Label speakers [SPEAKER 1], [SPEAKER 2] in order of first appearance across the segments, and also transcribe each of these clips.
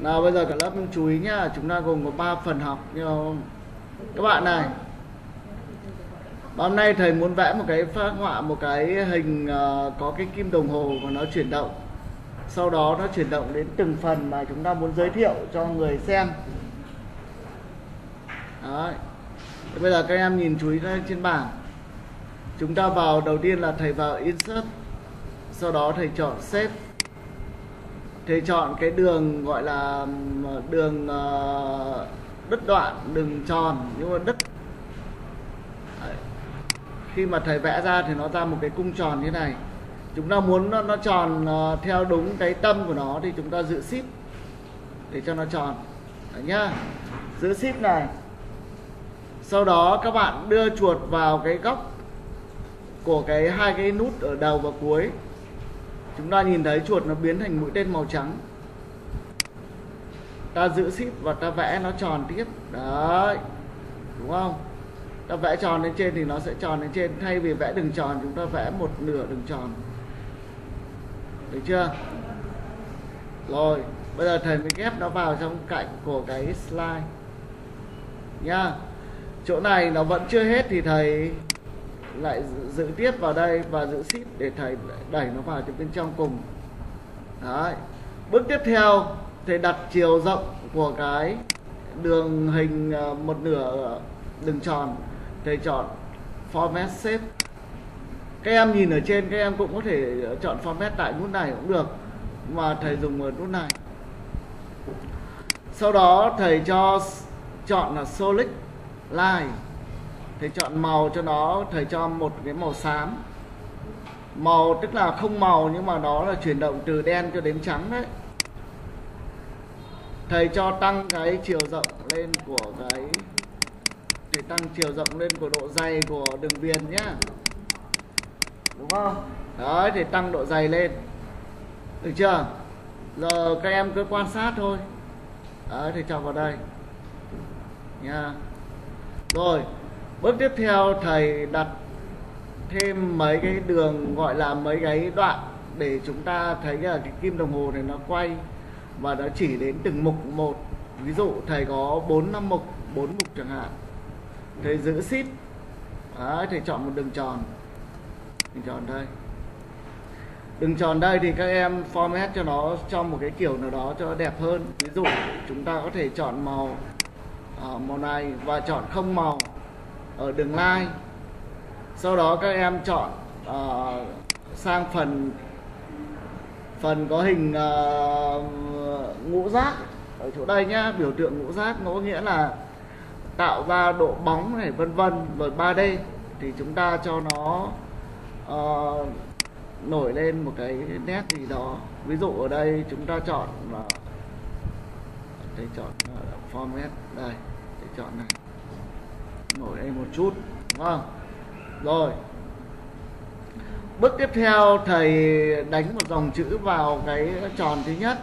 [SPEAKER 1] nào, bây giờ cả lớp chú ý nhá. Chúng ta gồm có 3 phần học như các bạn này. Hôm nay thầy muốn vẽ một cái phác họa, một cái hình ờ, có cái kim đồng hồ và nó chuyển động. Sau đó nó chuyển động đến từng phần mà chúng ta muốn giới thiệu cho người xem. Đấy. Thế bây giờ các em nhìn chú ý lên trên bảng. Chúng ta vào, đầu tiên là thầy vào insert. Sau đó thầy chọn save thầy chọn cái đường gọi là đường ờ, đất đoạn đường tròn nhưng mà đất khi mà thầy vẽ ra thì nó ra một cái cung tròn như này. Chúng ta muốn nó, nó tròn ờ, theo đúng cái tâm của nó thì chúng ta giữ ship để cho nó tròn. Đấy nhá. Giữ ship này. Sau đó các bạn đưa chuột vào cái góc của cái hai cái nút ở đầu và cuối chúng ta nhìn thấy chuột nó biến thành mũi tên màu trắng. Ta giữ ship và ta vẽ nó tròn tiếp. Đấy. Đúng không? Ta vẽ tròn lên trên thì nó sẽ tròn lên trên. Thay vì vẽ đường tròn, chúng ta vẽ một nửa đường tròn. Được chưa? Rồi, bây giờ thầy mới ghép nó vào trong cạnh của cái slide. Nha. Chỗ này nó vẫn chưa hết thì thầy lại giữ- tiếp vào đây và giữ ship để thầy đẩy nó vào trong bên trong cùng. Đấy. Bước tiếp theo, thầy đặt chiều rộng của cái đường hình à, một nửa đường tròn. Thầy chọn format shape. Các em nhìn ở trên, các em cũng có thể chọn format tại nút này cũng được, mà thầy dùng ở nút này. Sau đó thầy cho chọn là solid line thầy chọn màu cho nó, thầy cho một cái màu xám. Màu tức là không màu, nhưng mà nó là chuyển động từ đen cho đến trắng đấy. Thầy cho tăng cái chiều rộng lên của cái, thầy tăng chiều rộng lên của độ dày của đường viền nhá. Đúng không? Đấy thì tăng độ dày lên. Được chưa? Giờ các em cứ quan sát thôi. Đấy thì cho vào đây. Nha. Rồi bước tiếp theo thầy đặt thêm mấy cái đường gọi là mấy cái đoạn để chúng ta thấy là cái kim đồng hồ này nó quay và nó chỉ đến từng mục một. Ví dụ thầy có 4 năm mục 4 mục chẳng hạn. Thầy giữ ship Đấy, thầy chọn một đường tròn. Đường tròn đây. Đường tròn đây thì các em format cho nó trong một cái kiểu nào đó cho đẹp hơn. Ví dụ chúng ta có thể chọn màu ờ, màu này và chọn không màu ở đường line sau đó các em chọn uh, sang phần phần có hình uh, ngũ giác ở chỗ đây nhá biểu tượng ngũ giác nó có nghĩa là tạo ra độ bóng này vân vân rồi 3D thì chúng ta cho nó uh, nổi lên một cái nét gì đó. Ví dụ ở đây chúng ta chọn là đây chọn uh, format đây để chọn này nổi đây một chút đúng không? Rồi. Bước tiếp theo thầy đánh một dòng chữ vào cái tròn thứ nhất.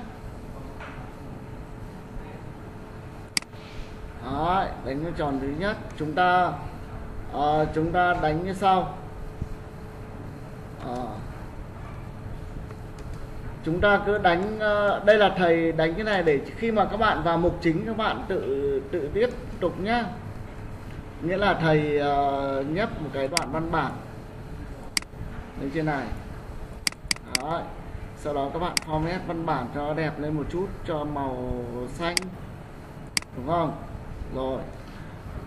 [SPEAKER 1] Đó, đánh cái tròn thứ nhất. Chúng ta ờ, chúng ta đánh như sau. Ờ. chúng ta cứ đánh ờ, đây là thầy đánh cái này để khi mà các bạn vào mục chính các bạn tự tự tiếp tục nhá nghĩa là thầy uh, nhấp một cái đoạn văn bản lên trên này. Đấy. sau đó các bạn format văn bản cho đẹp lên một chút cho màu xanh. Đúng không? Rồi.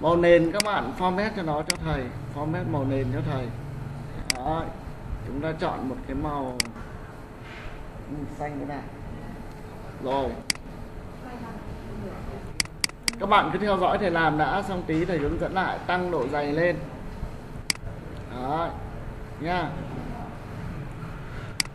[SPEAKER 1] Màu nền các bạn format cho nó cho thầy. Format màu nền cho thầy. Đấy. chúng ta chọn một cái màu màu xanh thế này. Rồi các bạn cứ theo dõi thầy làm đã, xong tí thầy hướng dẫn lại, tăng độ dày lên. Đó nha.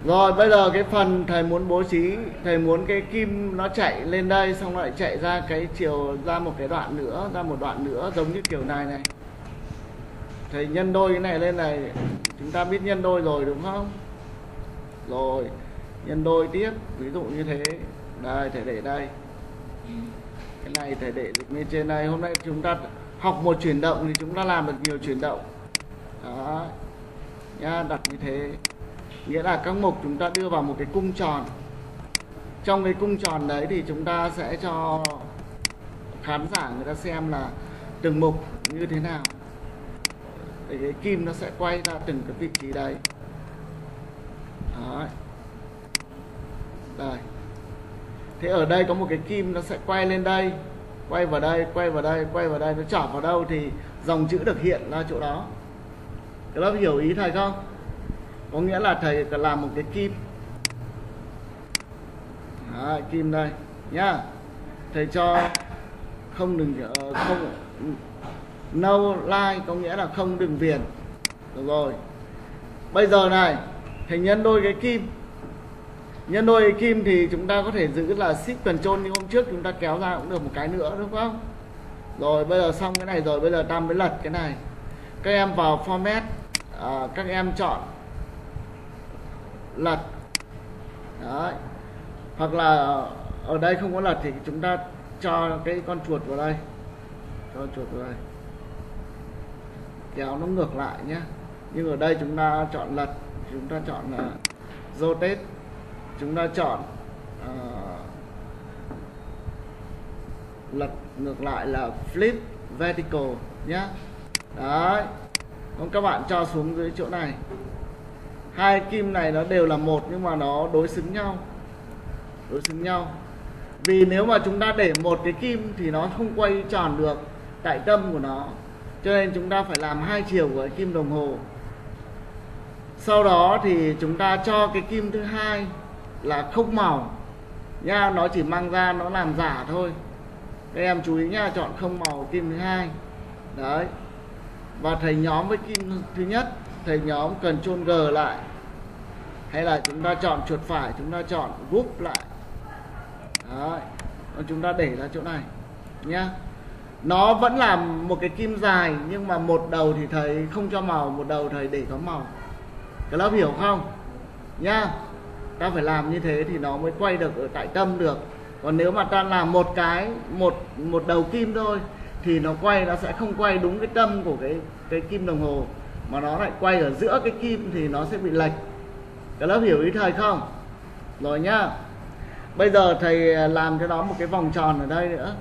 [SPEAKER 1] Rồi, bây giờ cái phần thầy muốn bố trí, thầy muốn cái kim nó chạy lên đây, xong lại chạy ra cái chiều, ra một cái đoạn nữa, ra một đoạn nữa, giống như kiểu này này. Thầy nhân đôi cái này lên này, chúng ta biết nhân đôi rồi, đúng không? Rồi, nhân đôi tiếp, ví dụ như thế. Đây, thầy để đây cái này thể để dịch lên trên đây. Hôm nay chúng ta học một chuyển động thì chúng ta làm được nhiều chuyển động. Đó. Nhá, đặt như thế. Nghĩa là các mục chúng ta đưa vào một cái cung tròn. Trong cái cung tròn đấy thì chúng ta sẽ cho khán giả người ta xem là từng mục như thế nào. Để cái kim nó sẽ quay ra từng cái vị trí đấy. Đấy đây thế ở đây có một cái kim nó sẽ quay lên đây quay vào đây quay vào đây quay vào đây nó chỏ vào đâu thì dòng chữ được hiện ra chỗ đó. Các lớp hiểu ý thầy không? Có nghĩa là thầy làm một cái kim. Đấy, kim đây nhá. Thầy cho không đừng ờ, không no line có nghĩa là không đường viền. Được rồi. Bây giờ này thầy nhân đôi cái kim nhân đôi kim thì chúng ta có thể giữ là shift control như hôm trước chúng ta kéo ra cũng được một cái nữa đúng không? Rồi bây giờ xong cái này rồi bây giờ ta mới lật cái này. Các em vào format à, các em chọn lật. Đấy. Hoặc là ở đây không có lật thì chúng ta cho cái con chuột vào đây. Cho chuột vào đây. Kéo nó ngược lại nhé nhưng ở đây chúng ta chọn lật chúng ta chọn là rotate chúng ta chọn uh, lật ngược lại là flip vertical nhé đấy. Còn các bạn cho xuống dưới chỗ này. Hai kim này nó đều là một nhưng mà nó đối xứng nhau. Đối xứng nhau. Vì nếu mà chúng ta để một cái kim thì nó không quay tròn được tại tâm của nó. Cho nên chúng ta phải làm hai chiều của cái kim đồng hồ. Sau đó thì chúng ta cho cái kim thứ hai là không màu. Nha, nó chỉ mang ra, nó làm giả thôi. Các em chú ý nha, chọn không màu kim thứ hai. Đấy. Và thầy nhóm với kim thứ nhất, thầy nhóm cần chôn g lại. Hay là chúng ta chọn chuột phải, chúng ta chọn group lại. Đấy. Chúng ta để ra chỗ này, nhá. Nó vẫn là một cái kim dài, nhưng mà một đầu thì thầy không cho màu, một đầu thầy để có màu. Cái lớp hiểu không? Nhá ta phải làm như thế thì nó mới quay được ở tại tâm được. Còn nếu mà ta làm một cái một một đầu kim thôi thì nó quay nó sẽ không quay đúng cái tâm của cái cái kim đồng hồ mà nó lại quay ở giữa cái kim thì nó sẽ bị lệch. Các lớp hiểu ý thầy không? Rồi nhá. Bây giờ thầy à, làm cho nó một cái vòng tròn ở đây nữa.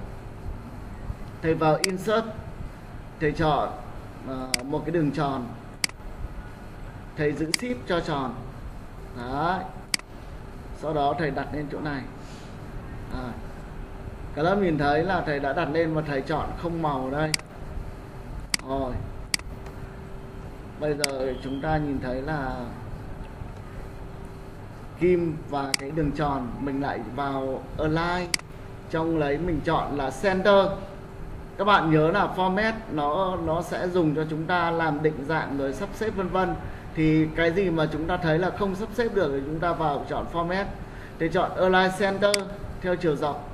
[SPEAKER 1] Thầy vào insert thầy chọn uh, một cái đường tròn. Thầy giữ ship cho tròn. Đấy sau đó thầy đặt lên chỗ này. À. cái lớp nhìn thấy là thầy đã đặt lên và thầy chọn không màu đây. Rồi. Bây giờ chúng ta nhìn thấy là kim và cái đường tròn mình lại vào align. Trong lấy mình chọn là center. Các bạn nhớ là format nó nó sẽ dùng cho chúng ta làm định dạng rồi sắp xếp vân vân thì cái gì mà chúng ta thấy là không sắp xếp được thì chúng ta vào chọn format. Để chọn align center theo chiều dọc.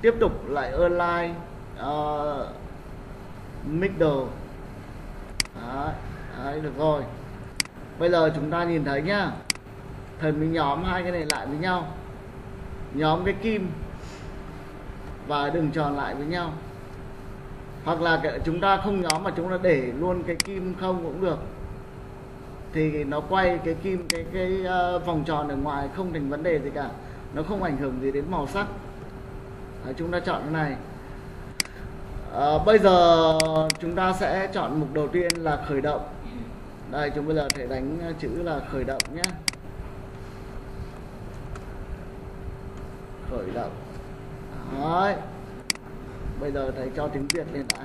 [SPEAKER 1] Tiếp tục lại align uh, middle. Đấy, đấy được rồi. Bây giờ chúng ta nhìn thấy nhá. Thầy mình nhóm hai cái này lại với nhau. Nhóm cái kim. Và đường tròn lại với nhau. Hoặc là chúng ta không nhóm mà chúng ta để luôn cái kim không cũng được thì nó quay cái kim cái cái uh, vòng tròn ở ngoài không thành vấn đề gì cả. Nó không ảnh hưởng gì đến màu sắc. Đấy, chúng ta chọn cái này. À, bây giờ chúng ta sẽ chọn mục đầu tiên là khởi động. Đây chúng bây giờ thể đánh chữ là khởi động nhé. Khởi động. Đấy. bây giờ thầy cho tiếng việt lên đã.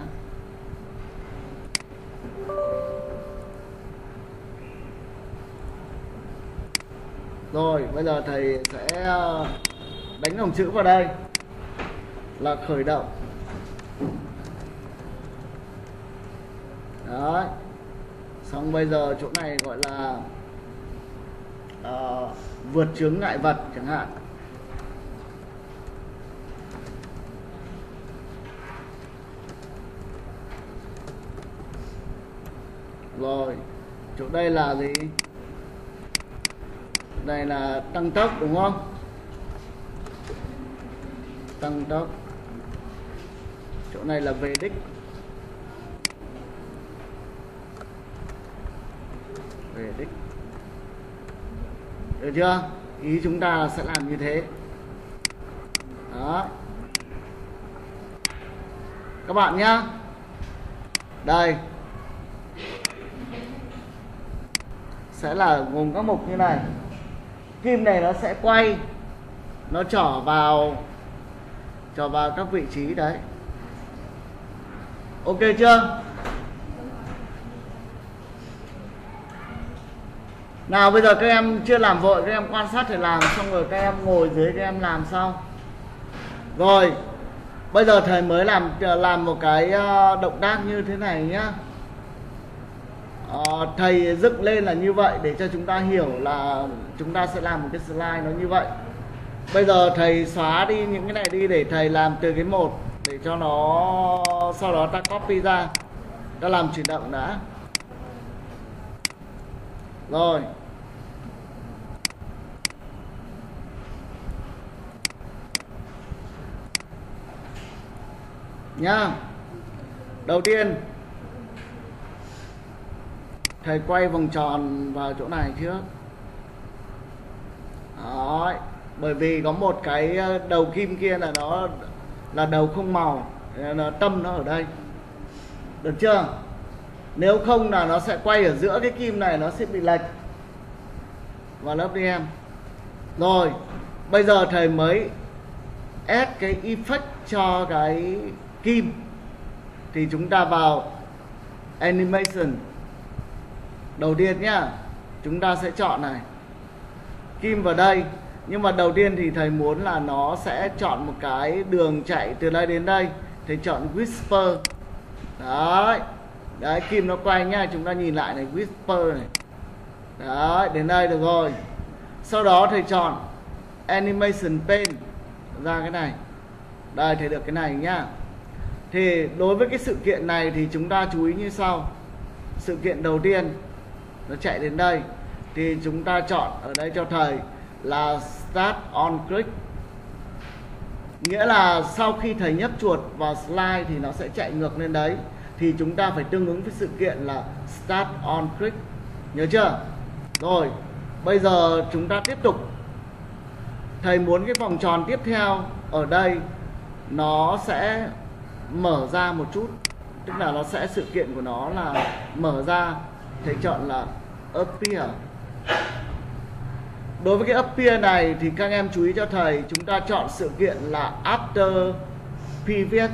[SPEAKER 1] Rồi bây giờ thầy sẽ ờ, đánh dòng chữ vào đây. Là khởi động. Đấy. Xong bây giờ chỗ này gọi là uh, vượt chướng ngại vật chẳng hạn. Rồi chỗ đây là gì? Đây là tăng tốc, đúng không? Tăng tốc. Chỗ này là về đích. Về đích. Được chưa? Ý chúng ta sẽ làm như thế. Đó. Các bạn nhá. Đây. Sẽ là gồm các mục như này kim này nó sẽ quay nó trỏ vào trỏ vào các vị trí đấy. Ok chưa? Nào bây giờ các em chưa làm vội các em quan sát thì làm xong rồi các em ngồi dưới các em làm sau. Rồi bây giờ thầy mới làm ờ, làm một cái ờ, động tác như thế này nhá. À, thầy dựng lên là như vậy để cho chúng ta hiểu là chúng ta sẽ làm một cái slide nó như vậy. Bây giờ thầy xóa đi những cái này đi để thầy làm từ cái một, để cho nó, sau đó ta copy ra. Ta làm chuyển động đã. Rồi. Nhá đầu tiên, thầy quay vòng tròn vào chỗ này trước đó bởi vì có một cái ờ, đầu kim kia là nó, là đầu không màu là tâm nó ở đây. Được chưa? Nếu không là nó sẽ quay ở giữa cái kim này, nó sẽ bị lệch. Và lớp đi em. Rồi, bây giờ thầy mới ép cái effect cho cái kim. Thì chúng ta vào animation. Đầu tiên nhá, chúng ta sẽ chọn này kim vào đây. Nhưng mà đầu tiên thì thầy muốn là nó sẽ chọn một cái đường chạy từ đây đến đây. Thầy chọn whisper. Đấy. Đấy, kim nó quay nha chúng ta nhìn lại này, whisper này. Đấy, đến đây được rồi. Sau đó thầy chọn animation Pen ra cái này. Đây, thầy được cái này nhá. Thì đối với cái sự kiện này thì chúng ta chú ý như sau. Sự kiện đầu tiên nó chạy đến đây thì chúng ta chọn ở đây cho thầy là start on click. Nghĩa là sau khi thầy nhấp chuột vào slide thì nó sẽ chạy ngược lên đấy. Thì chúng ta phải tương ứng với sự kiện là start on click. Nhớ chưa? Rồi, bây giờ chúng ta tiếp tục. Thầy muốn cái vòng tròn tiếp theo ở đây nó sẽ mở ra một chút. Tức là nó sẽ, sự kiện của nó là mở ra. Thầy chọn là appear đối với cái appear này thì các em chú ý cho thầy, chúng ta chọn sự kiện là after previous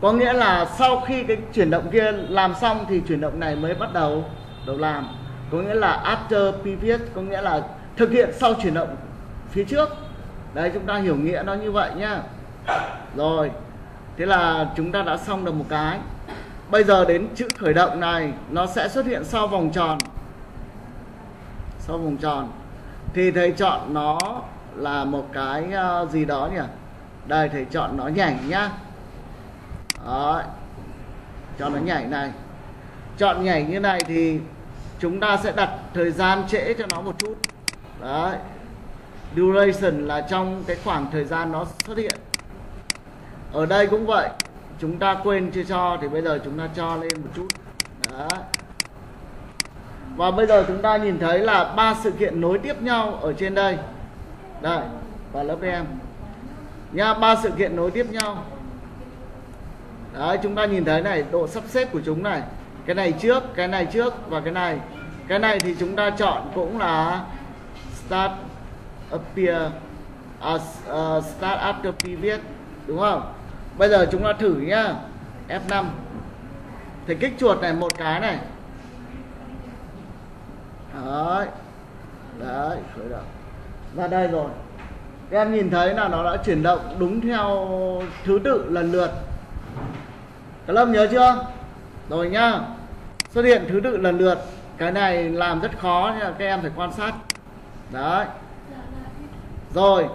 [SPEAKER 1] có nghĩa là sau khi cái chuyển động kia làm xong thì chuyển động này mới bắt đầu đầu làm. Có nghĩa là after previous có nghĩa là thực hiện sau chuyển động phía trước. Đấy, chúng ta hiểu nghĩa nó như vậy nhá. Rồi, thế là chúng ta đã xong được một cái. Bây giờ đến chữ khởi động này, nó sẽ xuất hiện sau vòng tròn sau vùng tròn, thì thầy chọn nó là một cái ờ, gì đó nhỉ? Đây, thầy chọn nó nhảy nhá. Đó cho nó nhảy này. Chọn nhảy như này thì chúng ta sẽ đặt thời gian trễ cho nó một chút. Đấy. Duration là trong cái khoảng thời gian nó xuất hiện. Ở đây cũng vậy. Chúng ta quên chưa cho thì bây giờ chúng ta cho lên một chút. Đấy và bây giờ chúng ta nhìn thấy là ba sự kiện nối tiếp nhau ở trên đây. Đây và lớp em. Nha ba sự kiện nối tiếp nhau. Đấy chúng ta nhìn thấy này độ sắp xếp của chúng này. Cái này trước cái này trước và cái này. Cái này thì chúng ta chọn cũng là start appear à, uh, start after previous đúng không? Bây giờ chúng ta thử nhá. F5 thì kích chuột này một cái này đấy. Đấy, khởi động. Ra đây rồi. Các em nhìn thấy là nó đã chuyển động đúng theo thứ tự lần lượt. Các lâm nhớ chưa? Rồi nhá. Xuất hiện thứ tự lần lượt. Cái này làm rất khó nha các em phải quan sát. Đấy. Rồi.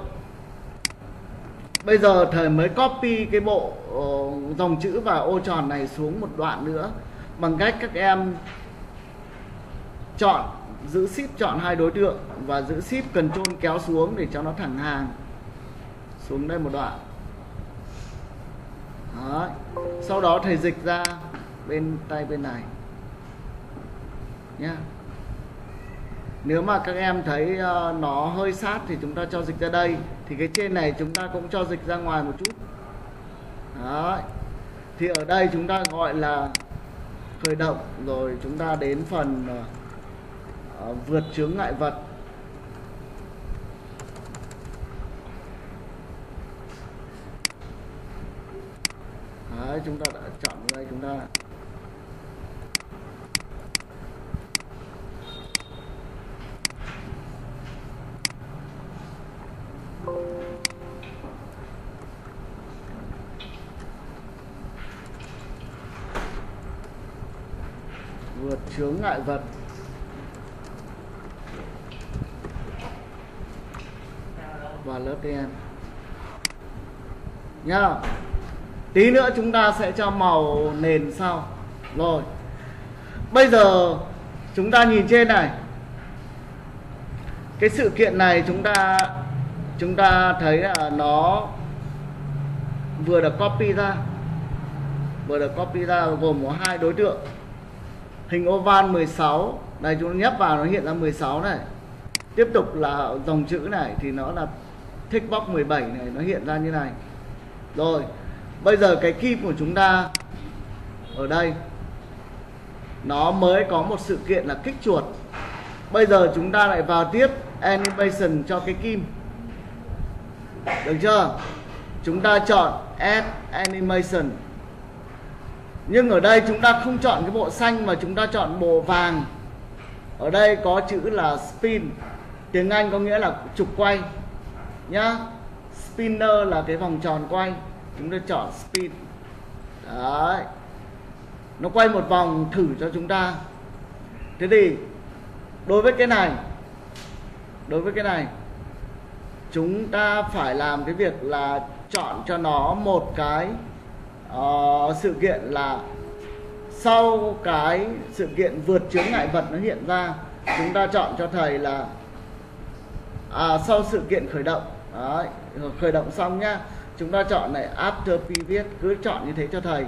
[SPEAKER 1] Bây giờ thầy mới copy cái bộ ờ, dòng chữ và ô tròn này xuống một đoạn nữa. Bằng cách các em chọn giữ ship chọn hai đối tượng và giữ ship cần trôn kéo xuống để cho nó thẳng hàng. Xuống đây một đoạn. Đó. sau đó thầy dịch ra bên tay bên này. Nhá. Nếu mà các em thấy uh, nó hơi sát thì chúng ta cho dịch ra đây. Thì cái trên này chúng ta cũng cho dịch ra ngoài một chút. Đó thì ở đây chúng ta gọi là khởi động rồi chúng ta đến phần uh, Ờ, vượt chướng ngại vật. Đấy, chúng ta đã chọn đây chúng ta. Vượt chướng ngại vật. Lớp đi em. Nhá. Tí nữa chúng ta sẽ cho màu nền sau. Rồi. Bây giờ chúng ta nhìn trên này. Cái sự kiện này chúng ta chúng ta thấy là nó vừa được copy ra. Vừa được copy ra gồm có hai đối tượng. Hình oval 16 đây, chúng ta nhấp vào nó hiện ra 16 này. Tiếp tục là dòng chữ này thì nó là thích box 17 này nó hiện ra như này. Rồi, bây giờ cái kim của chúng ta ở đây. Nó mới có một sự kiện là kích chuột. Bây giờ chúng ta lại vào tiếp animation cho cái kim. Được chưa? Chúng ta chọn add animation. Nhưng ở đây chúng ta không chọn cái bộ xanh mà chúng ta chọn bộ vàng. Ở đây có chữ là spin. Tiếng Anh có nghĩa là trục quay nhá. Spinner là cái vòng tròn quay chúng ta chọn spin. Đấy. Nó quay một vòng thử cho chúng ta. Thế thì đối với cái này đối với cái này chúng ta phải làm cái việc là chọn cho nó một cái uh, sự kiện là sau cái sự kiện vượt chướng ngại vật nó hiện ra chúng ta chọn cho thầy là à, sau sự kiện khởi động. Đấy, khởi động xong nhá. Chúng ta chọn này after previous cứ chọn như thế cho thầy.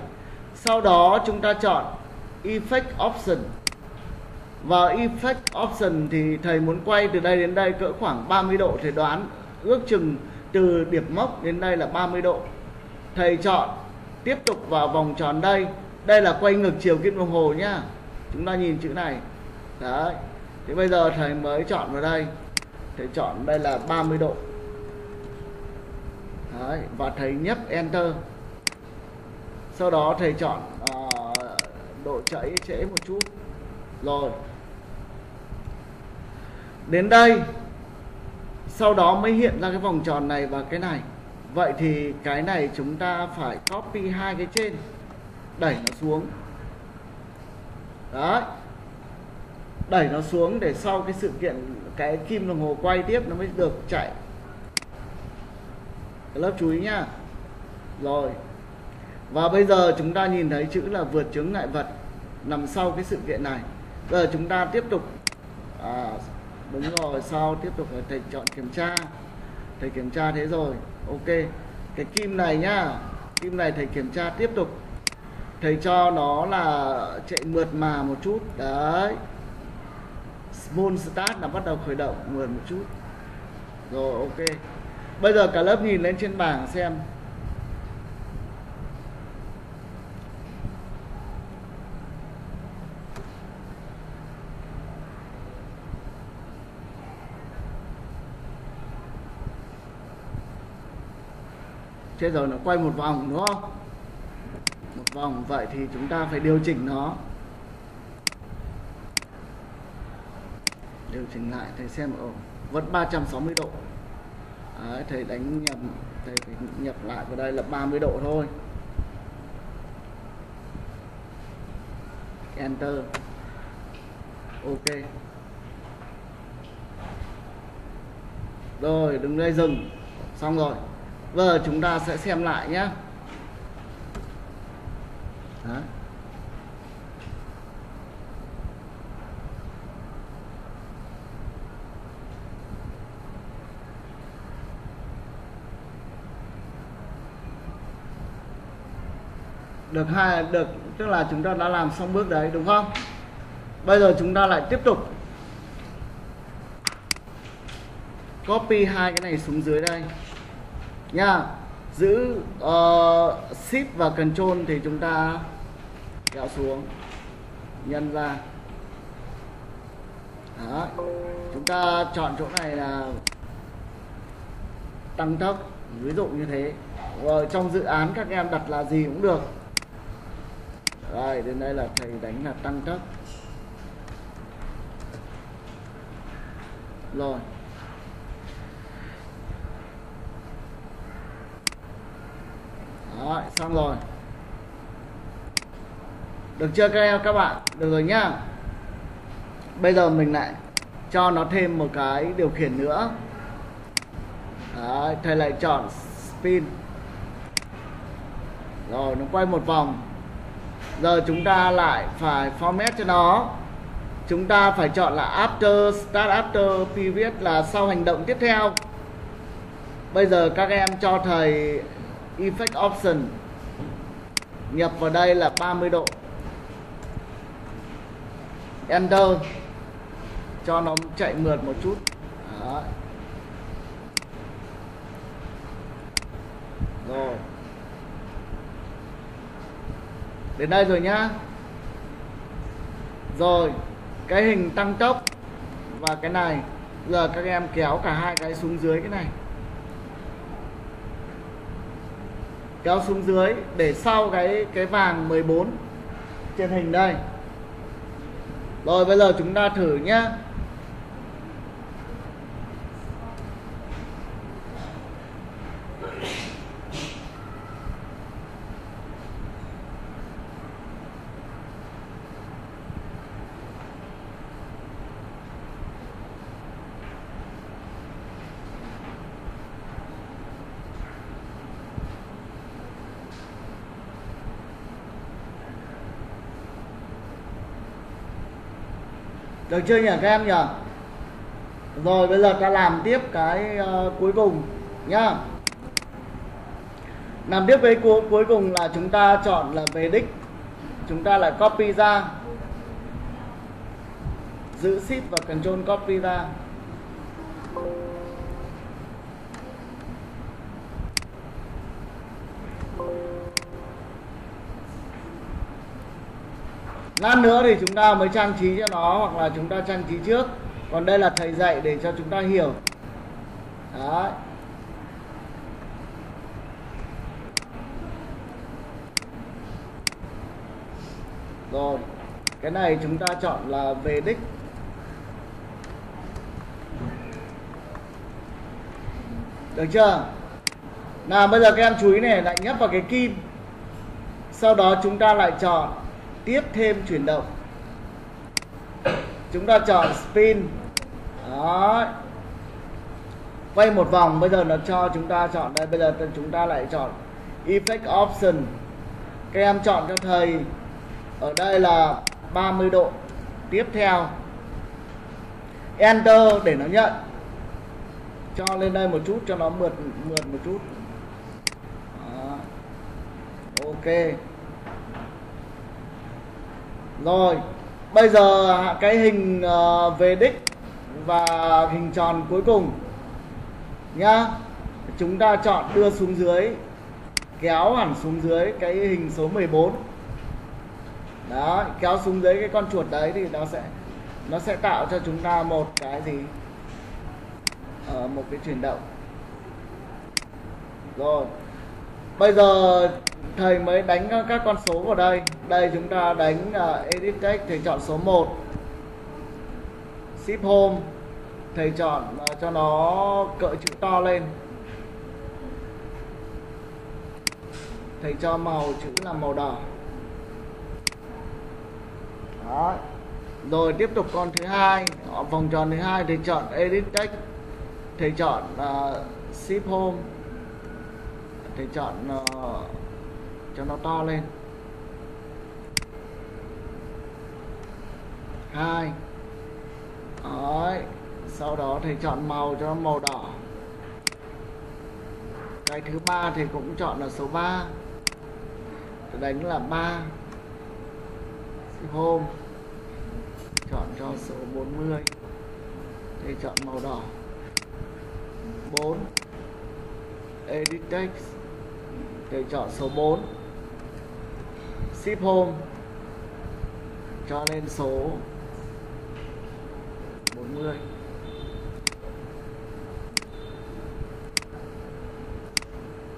[SPEAKER 1] Sau đó chúng ta chọn effect option. Vào effect option thì thầy muốn quay từ đây đến đây cỡ khoảng 30 độ thì đoán ước chừng từ điểm mốc đến đây là 30 độ. Thầy chọn tiếp tục vào vòng tròn đây. Đây là quay ngược chiều kim đồng hồ nhá. Chúng ta nhìn chữ này. Đấy thì bây giờ thầy mới chọn vào đây. Thầy chọn đây là 30 độ đấy, và thầy nhấp enter. Sau đó thầy chọn uh, độ chảy trễ một chút. Rồi. Đến đây sau đó mới hiện ra cái vòng tròn này và cái này. Vậy thì cái này chúng ta phải copy hai cái trên đẩy nó xuống. Đấy. Đẩy nó xuống để sau cái sự kiện cái kim đồng hồ quay tiếp nó mới được chạy cái lớp chú ý nhá. Rồi. Và bây giờ chúng ta nhìn thấy chữ là vượt chướng ngại vật nằm sau cái sự kiện này. Giờ chúng ta tiếp tục. À, đúng rồi sau tiếp tục là thầy chọn kiểm tra. Thầy kiểm tra thế rồi. Ok. Cái kim này nhá. Kim này thầy kiểm tra tiếp tục. Thầy cho nó là chạy mượt mà một chút. Đấy. Small start là bắt đầu khởi động mượt một chút. Rồi ok bây giờ cả lớp nhìn lên trên bảng xem. Thế rồi nó quay một vòng đúng không? Một vòng vậy thì chúng ta phải điều chỉnh nó. Điều chỉnh lại thầy xem ồ, vẫn 360 độ. Đấy, thầy đánh nhập thầy phải nhập lại vào đây là 30 độ thôi. Enter. Ok. Rồi đứng đây dừng. Xong rồi. Giờ chúng ta sẽ xem lại nhé Đó. Được hai được tức là chúng ta đã làm xong bước đấy đúng không? Bây giờ chúng ta lại tiếp tục. Copy hai cái này xuống dưới đây. Nha giữ uh, shift và control thì chúng ta kéo xuống. Nhân ra. Đó. Chúng ta chọn chỗ này là tăng tốc ví dụ như thế. Rồi trong dự án các em đặt là gì cũng được rồi đến đây là thầy đánh là tăng tốc rồi. Đó, xong rồi. Được chưa các em các bạn? Được rồi nhá. Bây giờ mình lại cho nó thêm một cái điều khiển nữa. Đấy, thầy lại chọn spin. Rồi nó quay một vòng giờ chúng ta lại phải format cho nó. Chúng ta phải chọn là after, start after, period là sau hành động tiếp theo. Bây giờ các em cho thầy effect option. Nhập vào đây là 30 độ. Enter. Cho nó chạy mượt một chút. Đó. rồi đến đây rồi nhá. Rồi, cái hình tăng tốc và cái này. Giờ các em kéo cả hai cái xuống dưới cái này. Kéo xuống dưới để sau cái cái vàng 14 trên hình đây. Rồi, bây giờ chúng ta thử nhá. Được chưa nhỉ các em nhỉ? Rồi bây giờ ta làm tiếp cái uh, cuối cùng nhá. Làm tiếp với cuối, cuối cùng là chúng ta chọn là về đích. Chúng ta lại copy ra. Giữ shift và control copy ra. Lát nữa thì chúng ta mới trang trí cho nó, hoặc là chúng ta trang trí trước. Còn đây là thầy dạy để cho chúng ta hiểu. Đấy. rồi, cái này chúng ta chọn là về đích được chưa? Nào, bây giờ các em chú ý này, lại nhấp vào cái kim. Sau đó chúng ta lại chọn tiếp thêm chuyển động. Chúng ta chọn spin. Đó quay một vòng, bây giờ nó cho chúng ta chọn đây. Bây giờ chúng ta lại chọn effect option. Các em chọn cho thầy. Ở đây là 30 độ tiếp theo. Enter để nó nhận. Cho lên đây một chút, cho nó mượt mượt một chút. Đó. ok rồi bây giờ cái hình ờ, về đích và hình tròn cuối cùng nhá. Chúng ta chọn đưa xuống dưới kéo hẳn xuống dưới cái hình số 14 đó kéo xuống dưới cái con chuột đấy thì nó sẽ nó sẽ tạo cho chúng ta một cái gì? Ờ, một cái chuyển động. Rồi bây giờ thầy mới đánh các con số vào đây đây chúng ta đánh uh, edit text thầy chọn số 1 ship home thầy chọn uh, cho nó cỡ chữ to lên. Thầy cho màu chữ là màu đỏ. Đó rồi tiếp tục con thứ hai vòng tròn thứ hai thầy chọn edit text thầy chọn uh, ship home. Thầy chọn uh, cho nó to lên. Hai. Đấy. sau đó thì chọn màu cho nó màu đỏ. Cái thứ ba thì cũng chọn là số 3 đánh là 3 hôm, chọn cho số 40 thì chọn màu đỏ. 4 edit text. Thì chọn số 4 ship home. Cho lên số. 40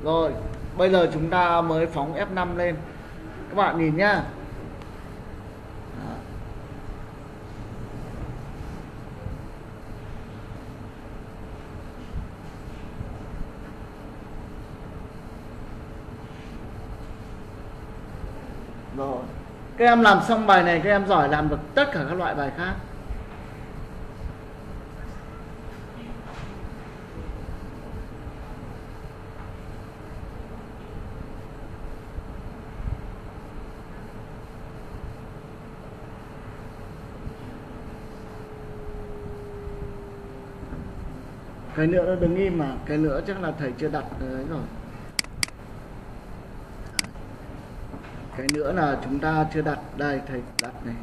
[SPEAKER 1] rồi, bây giờ chúng ta mới phóng F5 lên. Các bạn nhìn nhá. Rồi. Các em làm xong bài này, các em giỏi làm được tất cả các loại bài khác. Cái nữa nó đứng im mà, cái nữa chắc là thầy chưa đặt, đấy rồi. Cái nữa là chúng ta chưa đặt, đây thầy đặt này.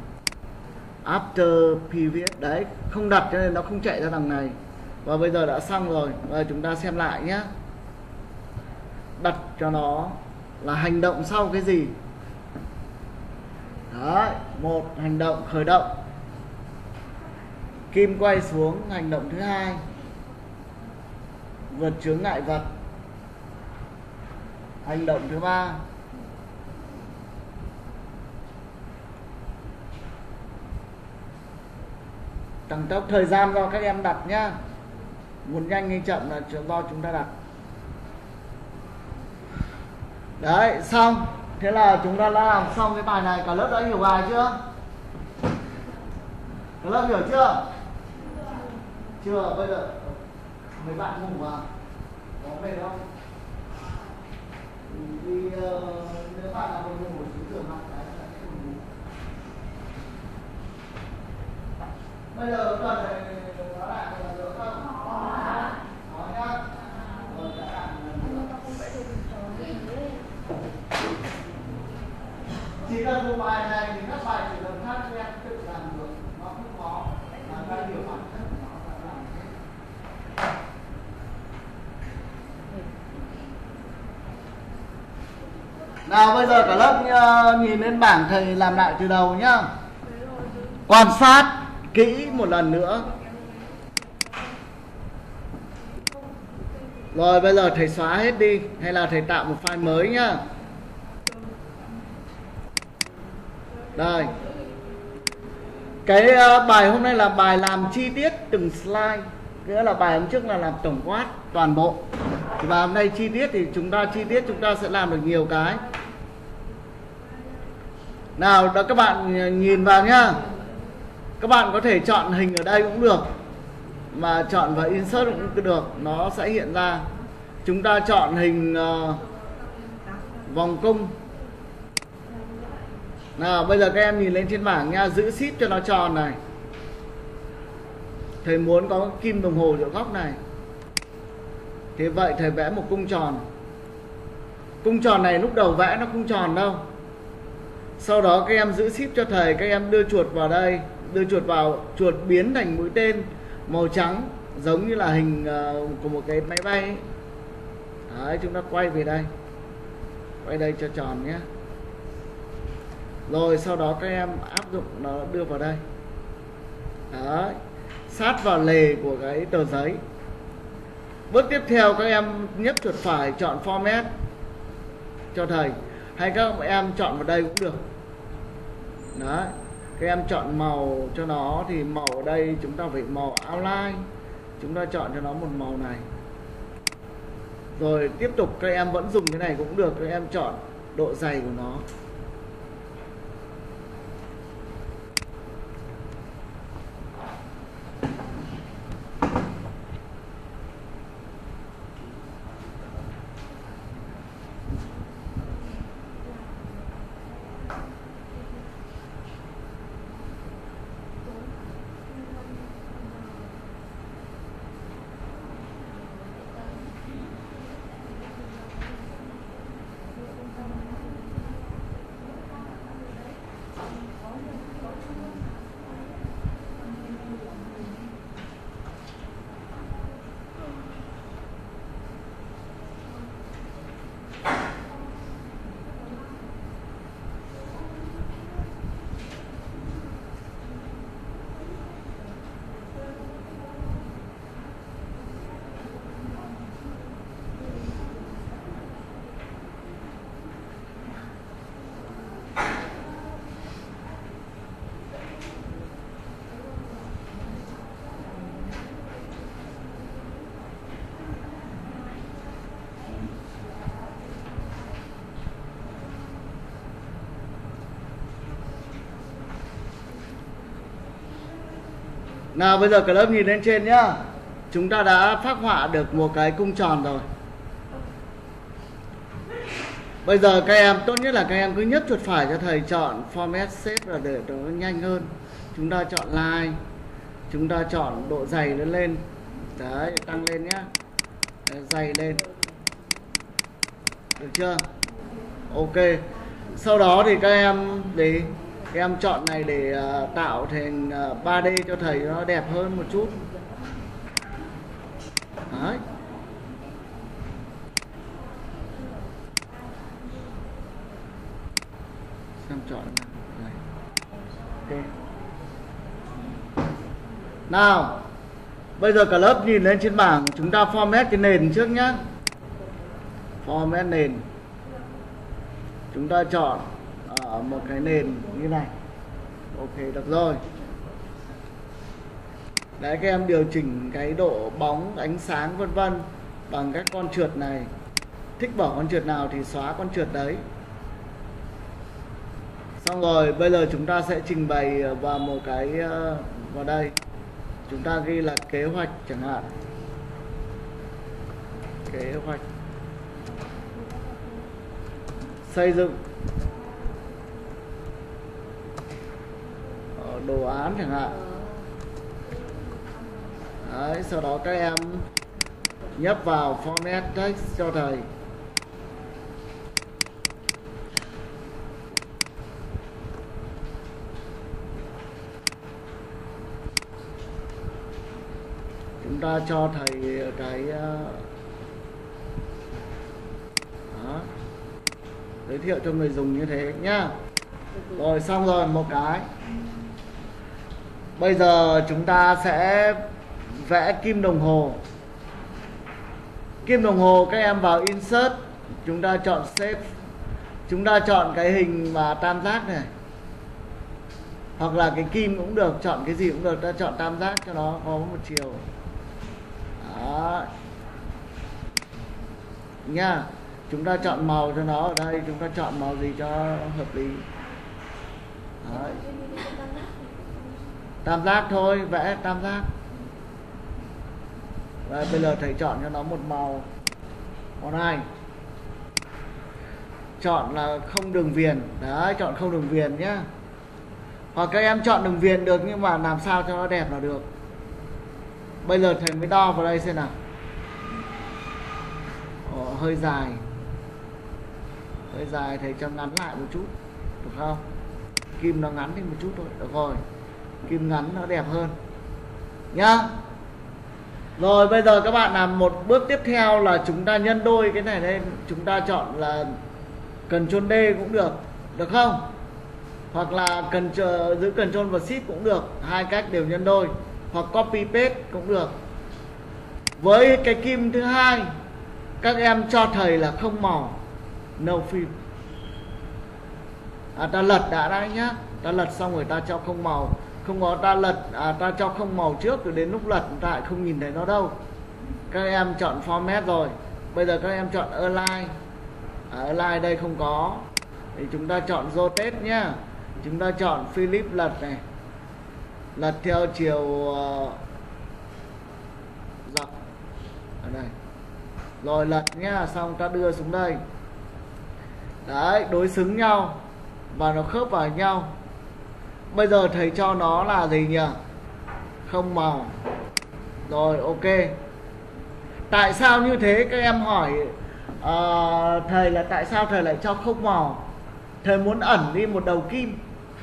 [SPEAKER 1] After previous đấy, không đặt cho nên nó không chạy ra đằng này. Và bây giờ đã xong rồi, và chúng ta xem lại nhé đặt cho nó là hành động sau cái gì? Đấy, một, hành động khởi động. Kim quay xuống, hành động thứ hai vượt chướng ngại vật. Hành động thứ ba. Tăng tốc thời gian do các em đặt nhá. Muốn nhanh hay chậm là do chúng ta đặt. Đấy, xong. Thế là chúng ta đã làm xong cái bài này. Cả lớp đã hiểu bài chưa? Cả lớp hiểu chưa? Chưa, bây giờ mấy bạn ngủ à? Có mệt không? Vì uh, nếu bạn là buồn ngủ thì giường học cái là sẽ buồn ngủ. Bây giờ cần này nói lại là được không có nhá. Rồi đã làm chỉ cần một bài này thì các bài chỉ cần khác em tự làm được. Nó không khó là cái điều bản chất của nó là làm hết nào, bây giờ cả lớp ờ, nhìn lên bảng thầy làm lại từ đầu nhá. Quan sát kỹ một lần nữa. Rồi, bây giờ thầy xóa hết đi, hay là thầy tạo một file mới nhá. Đây. Cái ờ, bài hôm nay là bài làm chi tiết từng slide, nghĩa là bài hôm trước là làm tổng quát toàn bộ và hôm nay chi tiết thì chúng ta chi tiết chúng ta sẽ làm được nhiều cái. Nào đó các bạn nhìn vào nhá. Các bạn có thể chọn hình ở đây cũng được. Mà chọn vào insert cũng được nó sẽ hiện ra. Chúng ta chọn hình uh, vòng cung. Nào bây giờ các em nhìn lên trên bảng nha giữ ship cho nó tròn này. Thầy muốn có kim đồng hồ giữa góc này thế vậy thầy vẽ một cung tròn. Cung tròn này lúc đầu vẽ nó không tròn đâu. Sau đó các em giữ ship cho thầy các em đưa chuột vào đây đưa chuột vào chuột biến thành mũi tên màu trắng giống như là hình uh, của một cái máy bay ấy. đấy chúng ta quay về đây. Quay đây cho tròn nhé. Rồi sau đó các em áp dụng nó đưa vào đây. Đấy sát vào lề của cái tờ giấy bước tiếp theo các em nhấp chuột phải chọn format cho thầy. Hay các em chọn vào đây cũng được. Đấy, các em chọn màu cho nó thì màu ở đây chúng ta phải màu outline. Chúng ta chọn cho nó một màu này. Rồi tiếp tục các em vẫn dùng cái này cũng được. Các em chọn độ dày của nó. Nào bây giờ cả lớp nhìn lên trên nhá. Chúng ta đã phát họa được một cái cung tròn rồi. Bây giờ các em tốt nhất là các em cứ nhất chuột phải cho thầy chọn format shape là để nó nhanh hơn. Chúng ta chọn line chúng ta chọn độ dày nó lên. Đấy tăng lên nhá. Đấy, dày lên. Được chưa? Ok. Sau đó thì các em để các em chọn này để à, tạo thành à, 3D cho thầy nó đẹp hơn một chút. Đấy. Xem chọn này ok. Nào, bây giờ cả lớp nhìn lên trên bảng, chúng ta format cái nền trước nhé. format nền. Chúng ta chọn ở một cái nền như này. Ok, được rồi. Đấy, các em điều chỉnh cái độ bóng, ánh sáng, vân vân bằng các con trượt này. Thích bỏ con trượt nào thì xóa con trượt đấy. Xong rồi, bây giờ chúng ta sẽ trình bày vào một cái ờ, vào đây. Chúng ta ghi là kế hoạch chẳng hạn. Kế hoạch. Xây dựng Ờ, đồ án chẳng hạn. Đấy, sau đó các em nhấp vào format text cho thầy. Chúng ta cho thầy cái ờ, đó. giới thiệu cho người dùng như thế nhá. Rồi xong rồi một cái bây giờ chúng ta sẽ vẽ kim đồng hồ. Kim đồng hồ các em vào insert. Chúng ta chọn shape chúng ta chọn cái hình mà tam giác này. Hoặc là cái kim cũng được, chọn cái gì cũng được. Ta chọn tam giác cho nó có một chiều. Đó. Nha. Chúng ta chọn màu cho nó ở đây. Chúng ta chọn màu gì cho hợp lý. Đấy tam giác thôi vẽ tam giác. Đây, bây giờ thầy chọn cho nó một màu. Màu này. Chọn là không đường viền. Đấy chọn không đường viền nhá. Hoặc các em chọn đường viền được nhưng mà làm sao cho nó đẹp là được. Bây giờ thầy mới đo vào đây xem nào. Ồ, hơi dài. Hơi dài thầy cho ngắn lại một chút được không? Kim nó ngắn đi một chút thôi được rồi kim ngắn nó đẹp hơn. Nhá. Rồi bây giờ các bạn làm một bước tiếp theo là chúng ta nhân đôi cái này lên. Chúng ta chọn là cần chôn D cũng được được không? Hoặc là cần chờ giữ cần chôn và ship cũng được. Hai cách đều nhân đôi. Hoặc copy paste cũng được. Với cái kim thứ hai các em cho thầy là không màu no film. À, ta lật đã đã nhá. Ta lật xong rồi ta cho không màu không có ta lật à, ta cho không màu trước rồi đến lúc lật ta lại không nhìn thấy nó đâu. Các em chọn format rồi. Bây giờ các em chọn align. À, align đây không có. Thì chúng ta chọn rotate nhá. Chúng ta chọn Philip lật này. Lật theo chiều uh, dọc. Ở đây. Rồi lật nhá xong ta đưa xuống đây. Đấy đối xứng nhau. Và nó khớp vào nhau bây giờ thầy cho nó là gì nhỉ? Không màu. Rồi ok. Tại sao như thế? Các em hỏi uh, thầy là tại sao thầy lại cho không màu? Thầy muốn ẩn đi một đầu kim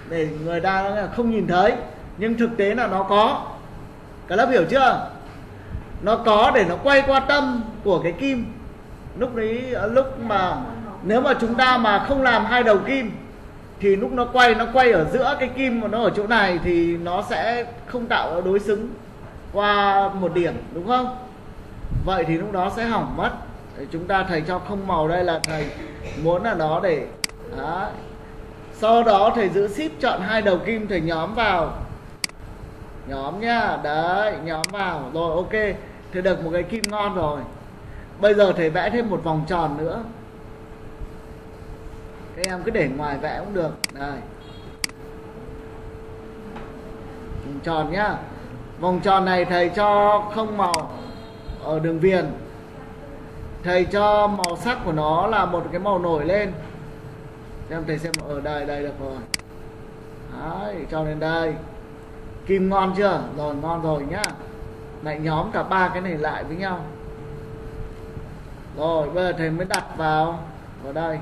[SPEAKER 1] để người ta không nhìn thấy. Nhưng thực tế là nó có. Cả lớp hiểu chưa? Nó có để nó quay qua tâm của cái kim. Lúc đấy à, lúc mà nếu mà chúng ta mà không làm hai đầu kim thì lúc nó quay nó quay ở giữa cái kim mà nó ở chỗ này thì nó sẽ không tạo đối xứng qua một điểm, đúng không? Vậy thì lúc đó sẽ hỏng mất. Chúng ta thầy cho không màu đây là thầy muốn là nó để đó. sau đó thầy giữ ship chọn hai đầu kim, thầy nhóm vào. Nhóm nhá, đấy, nhóm vào. Rồi, ok, thầy được một cái kim ngon rồi. Bây giờ thầy vẽ thêm một vòng tròn nữa các em cứ để ngoài vẽ cũng được. Đây vòng tròn nhá. Vòng tròn này thầy cho không màu ở đường viền. Thầy cho màu sắc của nó là một cái màu nổi lên. Xem thầy xem ở đây đây được rồi. Đấy, cho lên đây. Kim ngon chưa? Rồi, ngon rồi nhá. Lại nhóm cả ba cái này lại với nhau. Rồi, bây giờ thầy mới đặt vào. Vào đây.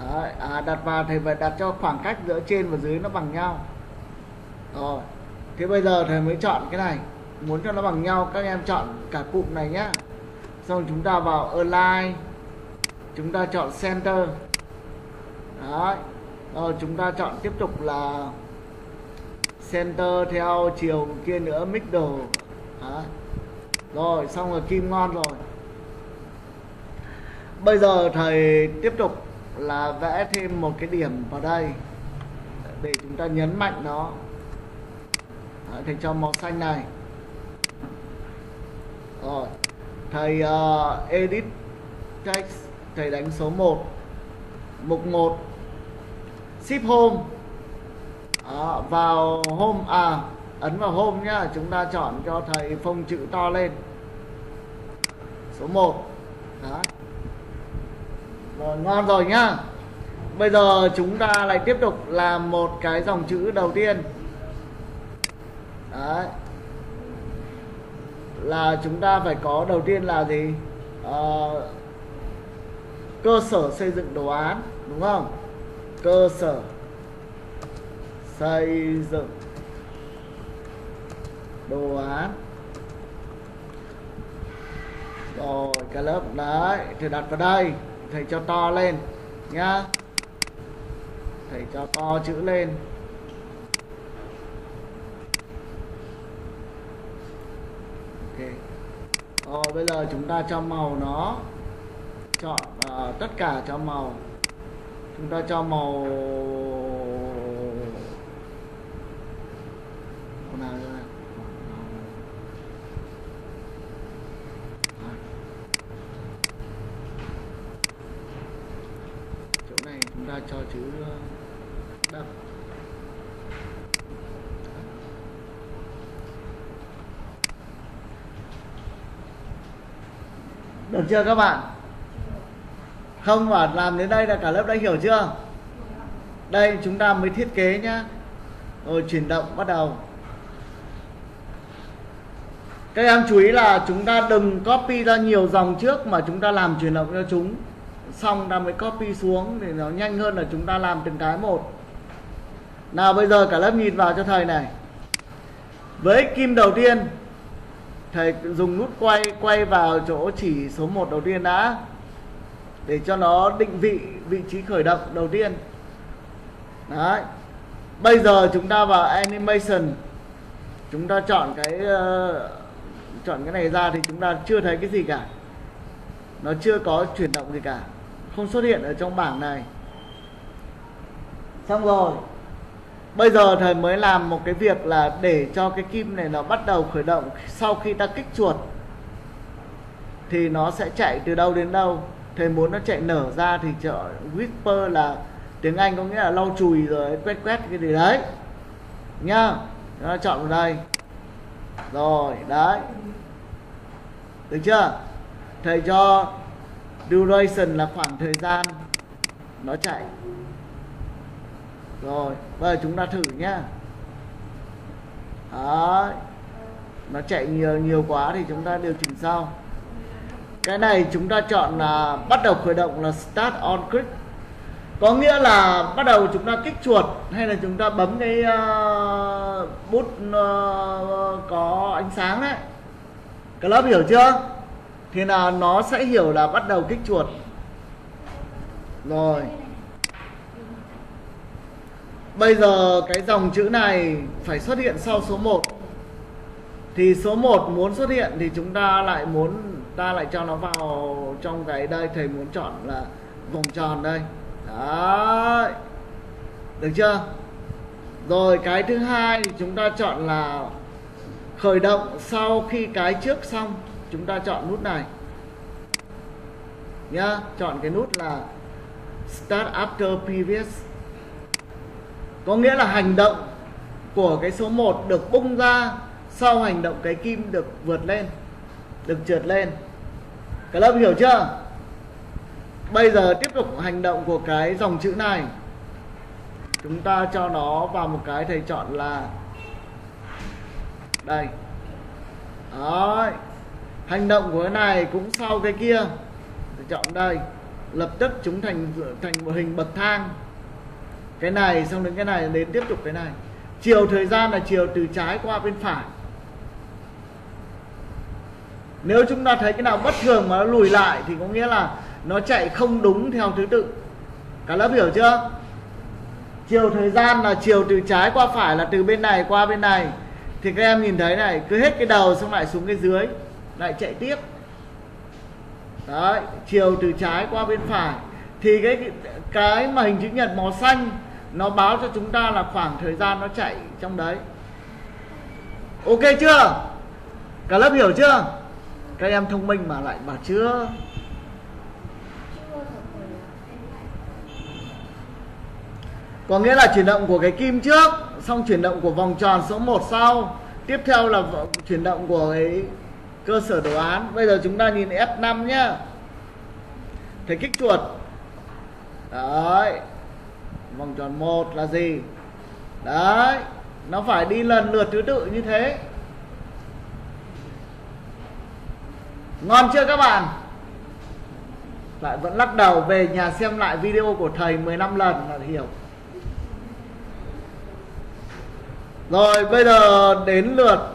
[SPEAKER 1] Đấy, à, đặt vào thầy phải đặt cho khoảng cách giữa trên và dưới nó bằng nhau. Rồi thế bây giờ thầy mới chọn cái này. Muốn cho nó bằng nhau các em chọn cả cụm này nhá. Xong chúng ta vào align chúng ta chọn center. Đấy rồi chúng ta chọn tiếp tục là center theo chiều kia nữa middle. Đấy. rồi xong rồi kim ngon rồi. Bây giờ thầy tiếp tục là vẽ thêm một cái điểm vào đây để chúng ta nhấn mạnh nó. Đấy, thầy cho màu xanh này. Rồi thầy uh, edit text thầy đánh số 1 mục 1 ship home. Đó, vào home à ấn vào home nhá chúng ta chọn cho thầy phông chữ to lên. Số 1 Đấy. Rồi ngon rồi nhá. Bây giờ chúng ta lại tiếp tục làm một cái dòng chữ đầu tiên. Đấy. Là chúng ta phải có đầu tiên là gì? À, Cơ sở xây dựng đồ án Đúng không? Cơ sở Xây dựng Đồ án. Rồi cái lớp đấy Thì đặt vào đây thầy cho to lên nhá. Thầy cho to chữ lên. Ok. Rồi bây giờ chúng ta cho màu nó chọn uh, tất cả cho màu. Chúng ta cho màu màu nào này? chỗ ra cho chữ ờ, đậm được chưa các bạn? Không mà làm đến đây là cả lớp đã hiểu chưa? Đây, chúng ta mới thiết kế nhá. Rồi, chuyển động, bắt đầu. Các em chú ý là chúng ta đừng copy ra nhiều dòng trước mà chúng ta làm chuyển động cho chúng xong ta mới copy xuống để nó nhanh hơn là chúng ta làm từng cái một. Nào bây giờ cả lớp nhìn vào cho thầy này. Với kim đầu tiên thầy dùng nút quay quay vào chỗ chỉ số 1 đầu tiên đã để cho nó định vị vị trí khởi động đầu tiên. Đấy. Bây giờ chúng ta vào animation. Chúng ta chọn cái uh, chọn cái này ra thì chúng ta chưa thấy cái gì cả. Nó chưa có chuyển động gì cả không xuất hiện ở trong bảng này. Xong rồi. Bây giờ thầy mới làm một cái việc là để cho cái kim này nó bắt đầu khởi động sau khi ta kích chuột, thì nó sẽ chạy từ đâu đến đâu. Thầy muốn nó chạy nở ra thì chọn whisper là tiếng anh có nghĩa là lau chùi rồi quét quét cái gì đấy. Nhá nó chọn vào đây. Rồi, đấy. Được chưa? Thầy cho duration là khoảng thời gian nó chạy. Rồi bây giờ chúng ta thử nhá. Đấy. Nó chạy nhiều nhiều quá thì chúng ta điều chỉnh sau. Cái này chúng ta chọn là bắt đầu khởi động là start on click. Có nghĩa là bắt đầu chúng ta kích chuột hay là chúng ta bấm cái uh, bút uh, có ánh sáng đấy Các lớp hiểu chưa? Thì là nó sẽ hiểu là bắt đầu kích chuột. Rồi. Bây giờ cái dòng chữ này phải xuất hiện sau số 1 thì số 1 muốn xuất hiện thì chúng ta lại muốn, ta lại cho nó vào trong cái đây thầy muốn chọn là vòng tròn đây. Đấy. Được chưa? Rồi, cái thứ hai thì chúng ta chọn là khởi động sau khi cái trước xong chúng ta chọn nút này. Nhá, chọn cái nút là start after previous. Có nghĩa là hành động của cái số 1 được bung ra sau hành động cái kim được vượt lên, được trượt lên. Cả lớp hiểu chưa? Bây giờ tiếp tục hành động của cái dòng chữ này. Chúng ta cho nó vào một cái thầy chọn là đây. Đấy hành động của cái này cũng sau cái kia. Thầy chọn đây. Lập tức chúng thành thành một hình bậc thang. Cái này, xong đến cái này, đến tiếp tục cái này. Chiều thời gian là chiều từ trái qua bên phải. Nếu chúng ta thấy cái nào bất thường mà nó lùi lại thì có nghĩa là nó chạy không đúng theo thứ tự. Cả lớp hiểu chưa? Chiều thời gian là chiều từ trái qua phải là từ bên này qua bên này. Thì các em nhìn thấy này, cứ hết cái đầu xong lại xuống cái dưới lại chạy tiếp. Đấy, chiều từ trái qua bên phải. Thì cái cái mà hình chữ nhật màu xanh, nó báo cho chúng ta là khoảng thời gian nó chạy trong đấy. Ok chưa? Cả lớp hiểu chưa? Các em thông minh mà lại bảo chưa. Có nghĩa là chuyển động của cái kim trước, xong chuyển động của vòng tròn số 1 sau. Tiếp theo là chuyển động của cái cơ sở đồ án. Bây giờ chúng ta nhìn F5 nhá. Thấy kích chuột. Đấy. Vòng tròn 1 là gì? Đấy. Nó phải đi lần lượt thứ tự như thế. Ngon chưa các bạn? Lại vẫn lắc đầu về nhà xem lại video của thầy 15 lần là hiểu. Rồi, bây giờ đến lượt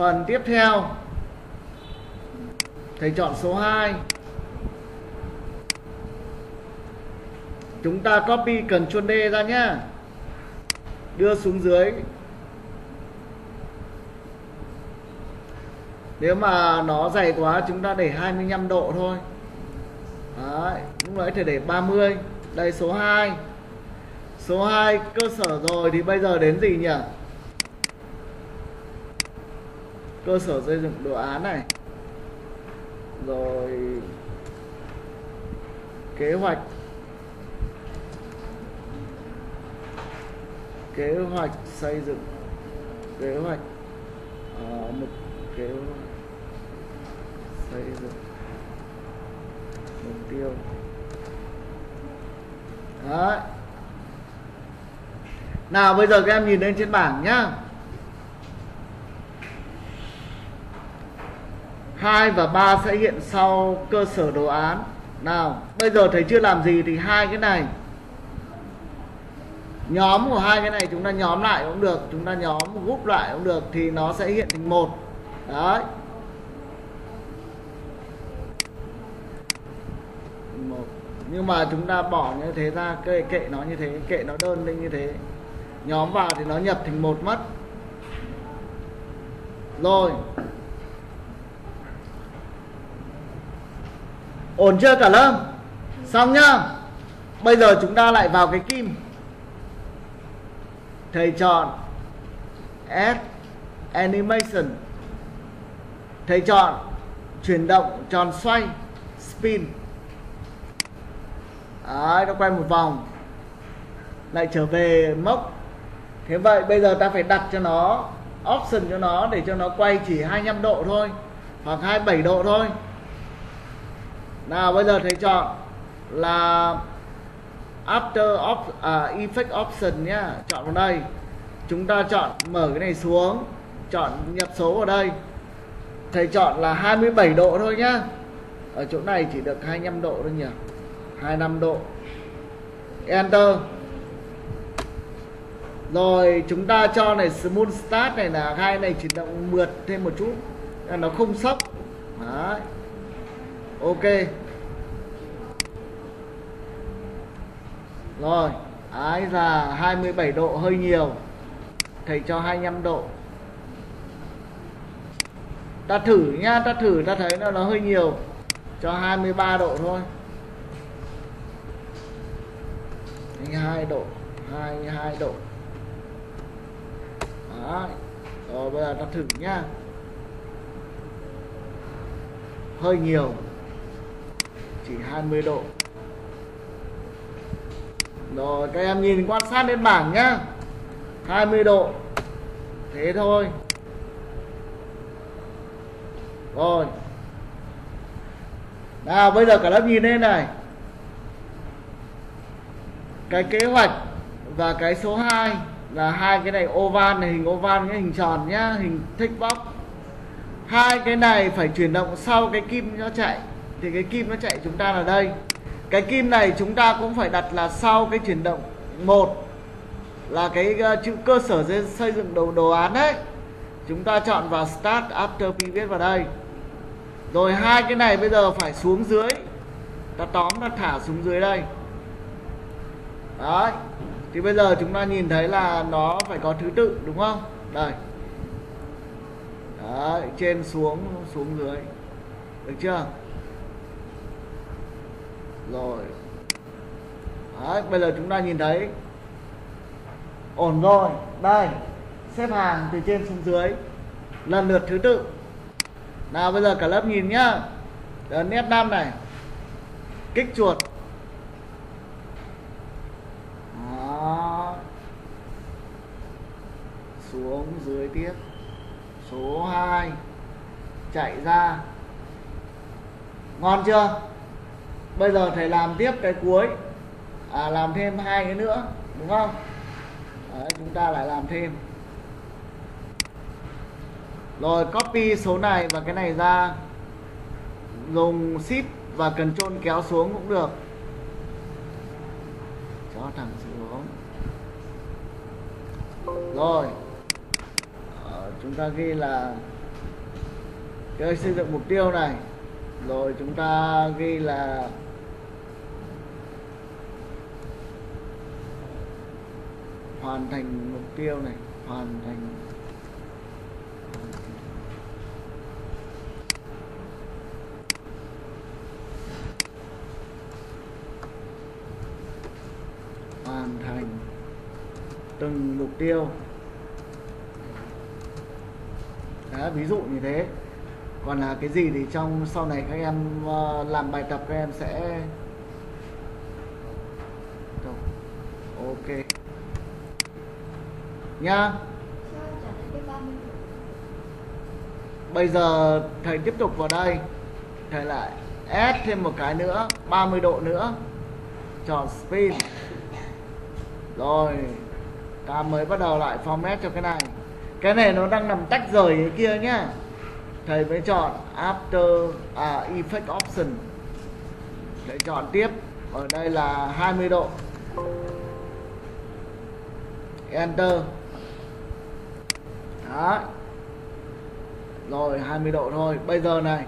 [SPEAKER 1] phần tiếp theo. Thầy chọn số 2 chúng ta copy Ctrl D ra nhé đưa xuống dưới. Nếu mà nó dày quá chúng ta để 25 độ thôi. Đấy, lúc nãy thầy để 30 đây số 2 số 2 cơ sở rồi thì bây giờ đến gì nhỉ? Cơ sở xây dựng đồ án này. Rồi kế hoạch. Kế hoạch xây dựng. Kế hoạch ờ, uh, một kế hoạch xây dựng. Mục tiêu. Đấy. Nào bây giờ các em nhìn lên trên bảng nhá. Hai và ba sẽ hiện sau cơ sở đồ án. Nào, bây giờ thầy chưa làm gì thì hai cái này. Nhóm của hai cái này chúng ta nhóm lại cũng được, chúng ta nhóm group lại cũng được thì nó sẽ hiện thành một. Đấy. Một. Nhưng mà chúng ta bỏ như thế ra, kệ kệ nó như thế, kệ nó đơn lên như thế. Nhóm vào thì nó nhập thành một mất. Rồi. Ổn chưa cả lớp? Xong nhá. Bây giờ chúng ta lại vào cái kim. Thầy chọn S animation. Thầy chọn chuyển động tròn xoay spin. Đấy, nó quay một vòng. Lại trở về mốc. Thế vậy bây giờ ta phải đặt cho nó option cho nó để cho nó quay chỉ 25 độ thôi. Hoặc 27 độ thôi nào bây giờ thầy chọn là after op, à, effect option nhá. Chọn vào đây. Chúng ta chọn mở cái này xuống. Chọn nhập số vào đây. Thầy chọn là 27 độ thôi nhá. Ở chỗ này chỉ được 25 độ thôi nhỉ. 25 độ. Enter. Rồi chúng ta cho này smooth start này là hai này chuyển động mượt thêm một chút. Nó không sốc. Đấy ok. Rồi, ái già 27 độ, hơi nhiều. Thầy cho 25 độ. Ta thử nhá ta thử, ta thấy nó nó hơi nhiều. Cho 23 độ thôi. 22 độ 22 độ. Đấy. rồi bây giờ ta thử nhá hơi nhiều chỉ 20 độ. Rồi, các em nhìn quan sát lên bảng nhá. 20 độ. Thế thôi. Rồi. Nào, bây giờ cả lớp nhìn lên này. Cái kế hoạch và cái số 2 là hai cái này oval này, hình oval, cái hình tròn nhá, hình thích box. Hai cái này phải chuyển động sau cái kim nó chạy thì cái kim nó chạy chúng ta là đây. Cái kim này chúng ta cũng phải đặt là sau cái chuyển động một là cái uh, chữ cơ sở xây dựng đồ đồ án đấy. Chúng ta chọn vào start after pivot vào đây. Rồi hai cái này bây giờ phải xuống dưới. Ta tóm ta thả xuống dưới đây. Đấy. Thì bây giờ chúng ta nhìn thấy là nó phải có thứ tự đúng không? Đây. Đấy trên xuống xuống dưới. Được chưa? Rồi. Đấy, bây giờ chúng ta nhìn thấy. Ổn rồi. Đây, xếp hàng từ trên xuống dưới. Lần lượt thứ tự. Nào, bây giờ cả lớp nhìn nhá. Ấn F5 này. Kích chuột. Đó. xuống dưới tiếp. Số 2 chạy ra. Ngon chưa? Bây giờ thầy làm tiếp cái cuối. À làm thêm hai cái nữa đúng không? Đấy, chúng ta lại làm thêm. Rồi copy số này và cái này ra. Dùng shift và cần trôn kéo xuống cũng được. Cho thẳng xuống. Rồi. À, chúng ta ghi là cái xây dựng mục tiêu này rồi chúng ta ghi là hoàn thành mục tiêu này hoàn thành. Hoàn thành từng mục tiêu. Đó, ví dụ như thế còn là cái gì thì trong sau này các em ờ, làm bài tập các em sẽ ok. Nhá bây giờ thầy tiếp tục vào đây. Thầy lại add thêm một cái nữa 30 độ nữa. Chọn spin rồi, ta mới bắt đầu lại format cho cái này. Cái này nó đang nằm tách rời cái kia nhá thầy mới chọn after à, effect option. Để chọn tiếp. Ở đây là 20 độ. Enter. Đó. Rồi 20 độ thôi. Bây giờ này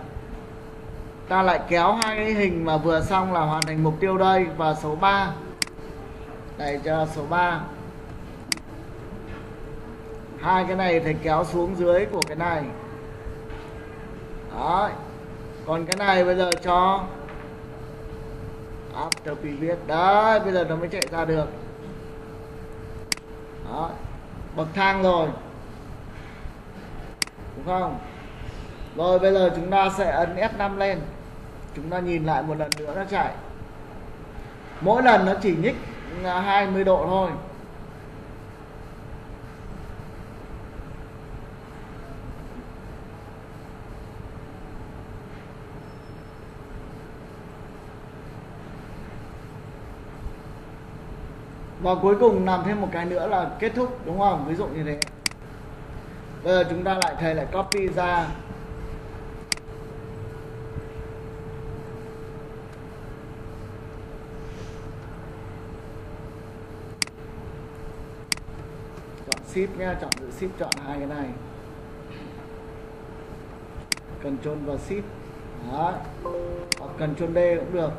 [SPEAKER 1] ta lại kéo hai cái hình mà vừa xong là hoàn thành mục tiêu đây và số 3 này cho số 3 hai cái này thì kéo xuống dưới của cái này đấy. Còn cái này bây giờ cho after previous đấy, bây giờ nó mới chạy ra được. Đấy. Bậc thang rồi. Đúng không? Rồi, bây giờ chúng ta sẽ ấn F5 lên. Chúng ta nhìn lại một lần nữa, nó chạy. Mỗi lần nó chỉ nhích 20 độ thôi. Và cuối cùng làm thêm một cái nữa là kết thúc, đúng không? Ví dụ như thế. Bây giờ chúng ta lại thầy lại copy ra. Chọn ship nha, chọn giữ ship chọn hai cái này. Cần chôn và ship đó hoặc chôn D cũng được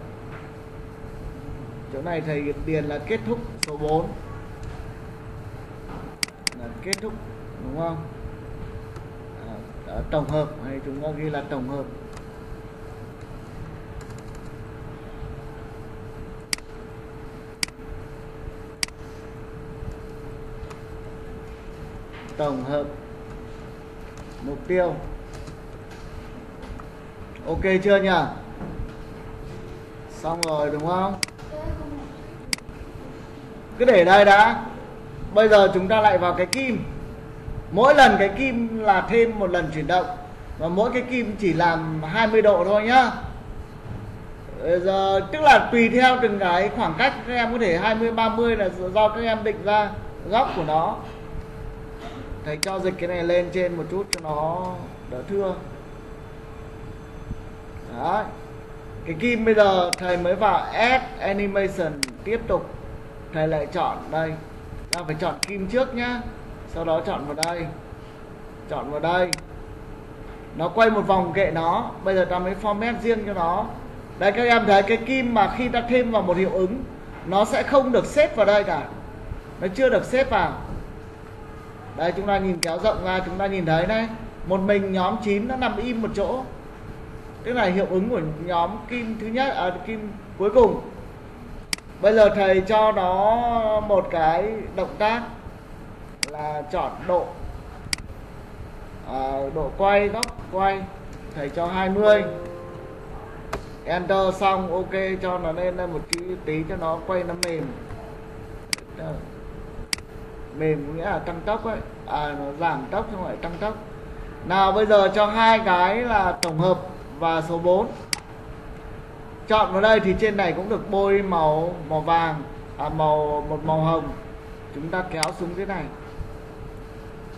[SPEAKER 1] chỗ này thầy điền là kết thúc số 4 là kết thúc đúng không? À, à, tổng hợp hay chúng ta ghi là tổng hợp. Tổng hợp mục tiêu. Ok chưa nhỉ? Xong rồi đúng không? Cứ để đây đã. Bây giờ chúng ta lại vào cái kim. Mỗi lần cái kim là thêm một lần chuyển động. Và mỗi cái kim chỉ làm 20 độ thôi nhá. Bây giờ, tức là tùy theo từng cái khoảng cách các em có thể 20 30 là do các em định ra góc của nó. Thầy cho dịch cái này lên trên một chút cho nó đỡ thưa. Đấy. Cái kim bây giờ thầy mới vào add animation tiếp tục thầy lại chọn đây. Ta phải chọn kim trước nhá. Sau đó chọn vào đây. Chọn vào đây. Nó quay một vòng kệ nó. Bây giờ ta mới format riêng cho nó. Đây các em thấy cái kim mà khi ta thêm vào một hiệu ứng nó sẽ không được xếp vào đây cả. Nó chưa được xếp vào. Đây chúng ta nhìn kéo rộng ra chúng ta nhìn thấy đây một mình nhóm 9 nó nằm im một chỗ. Tức là hiệu ứng của nhóm kim thứ nhất à, kim cuối cùng bây giờ thầy cho nó một cái động tác là chọn độ. À, độ quay góc quay. Thầy cho 20 enter xong ok cho nó lên một tí tí cho nó quay nó mềm. Ờ. Mềm nghĩa là tăng tốc ấy. À nó giảm tốc không phải tăng tốc. Nào bây giờ cho hai cái là tổng hợp và số 4 chọn vào đây thì trên này cũng được bôi màu màu vàng à, màu một màu hồng. Chúng ta kéo xuống thế này.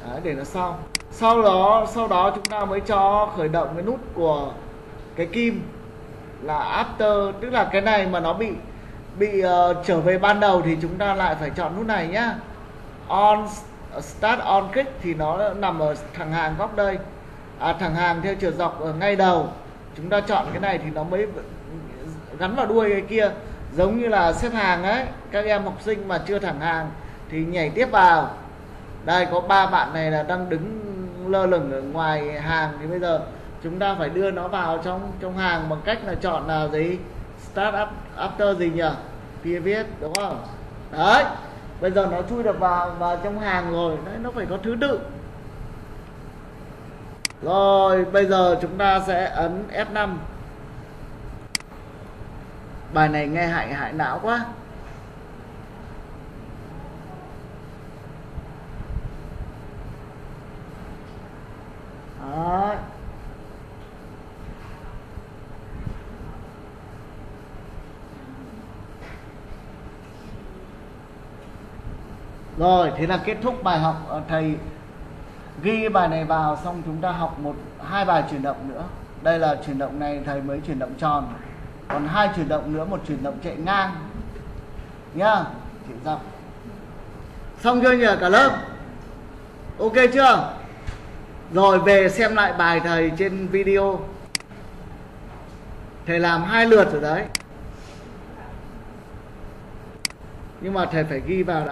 [SPEAKER 1] Đấy, để nó xong sau đó sau đó chúng ta mới cho khởi động cái nút của cái kim là after. Tức là cái này mà nó bị bị uh, trở về ban đầu thì chúng ta lại phải chọn nút này nhá. On start on click thì nó nằm ở thẳng hàng góc đây. À, thẳng hàng theo chiều dọc ở ngay đầu. Chúng ta chọn cái này thì nó mới gắn vào đuôi cái kia. Giống như là xếp hàng ấy, các em học sinh mà chưa thẳng hàng thì nhảy tiếp vào. Đây, có ba bạn này là đang đứng lơ lửng ở ngoài hàng thì bây giờ chúng ta phải đưa nó vào trong trong hàng bằng cách là chọn là gì start up after gì nhỉ? Pivot đúng không? Đấy, bây giờ nó chui được vào vào trong hàng rồi. Đấy, nó phải có thứ tự. Rồi, bây giờ chúng ta sẽ ấn F5 bài này nghe hại hại não quá. Đó. rồi, thế là kết thúc bài học ờ, thầy ghi bài này vào, xong chúng ta học một, hai bài chuyển động nữa. Đây là chuyển động này thầy mới chuyển động tròn còn hai chuyển động nữa, một chuyển động chạy ngang. Nhá, chuyển dọc. Xong chưa nhỉ, cả lớp? Ok chưa? Rồi, về xem lại bài thầy trên video. Thầy làm hai lượt rồi đấy. Nhưng mà thầy phải ghi vào đã.